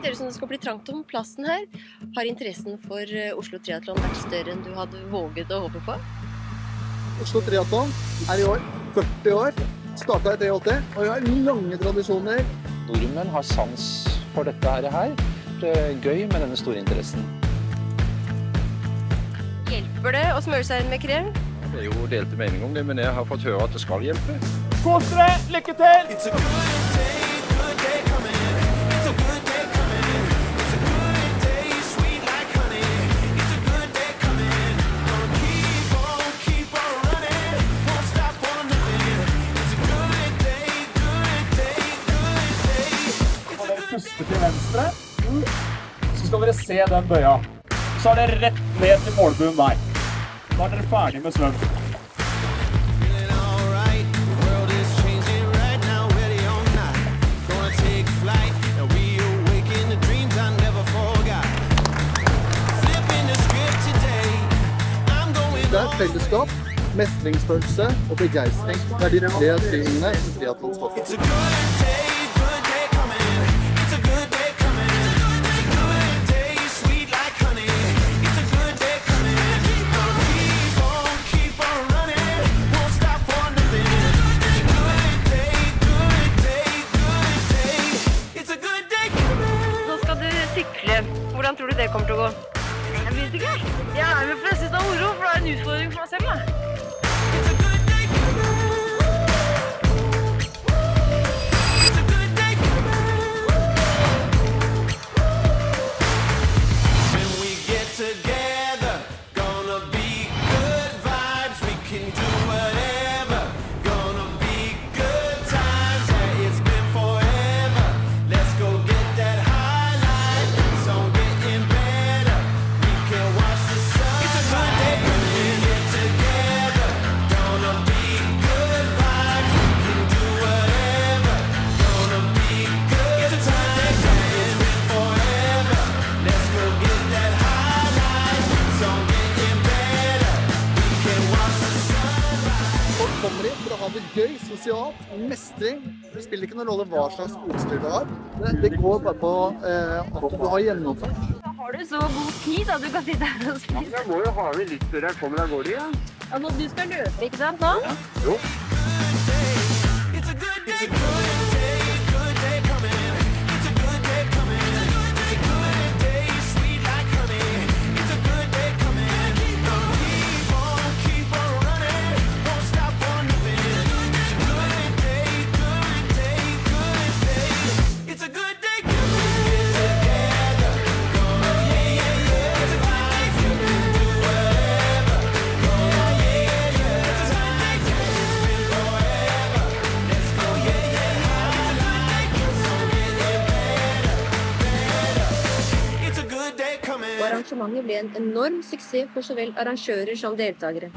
Ut som det skal bli trangt om plassen her. Har interessen for eh, Oslo Triatlon vært større enn du hadde våget å håpe på? Oslo Triatlon er i år 40 år. Starta i 83, og vi har lange tradisjoner. Nordmenn har sans for dette her. Det er gøy med denne store interessen. Hjelper det å smøre seg inn med krem? Det er jo delte meninger om det, men jeg har fått høre at det skal hjelpe. Kos dere! Lykke til! Puste til venstre? Så skal dere se den bøya. Så er det rett ned til målbuen der. Da er dere ferdig med svøm. Det er fellesskap, mestringsfølelse og begeistring. Det er de tre tingene som triatlon står for. Hvordan tror du det kommer til å gå? Jeg vet ikke. Jeg er med for jeg syns det er gøy, sosialt, mestring. Det spiller ikke noen rolle hva slags utstyr du har. Det, det går bare på eh, at du har gjennomført. Da har du så god tid at du kan sitte her og spise. Jeg må jo ha med litt før jeg kommer av gårde igjen. Ja, nå, du skal løpe, ikke sant? nå? Jo. Og arrangementet ble en enorm suksess for så vel arrangører som deltakere.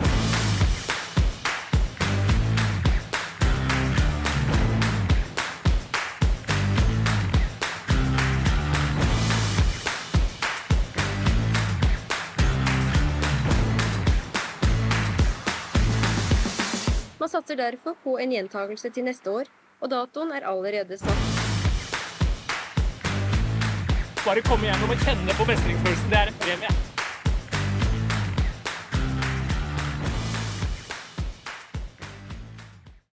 Man satser derfor på en gjentagelse til neste år, og datoen er allerede satt. Bare komme gjennom og kjenne på mestringsfølelsen. Det er.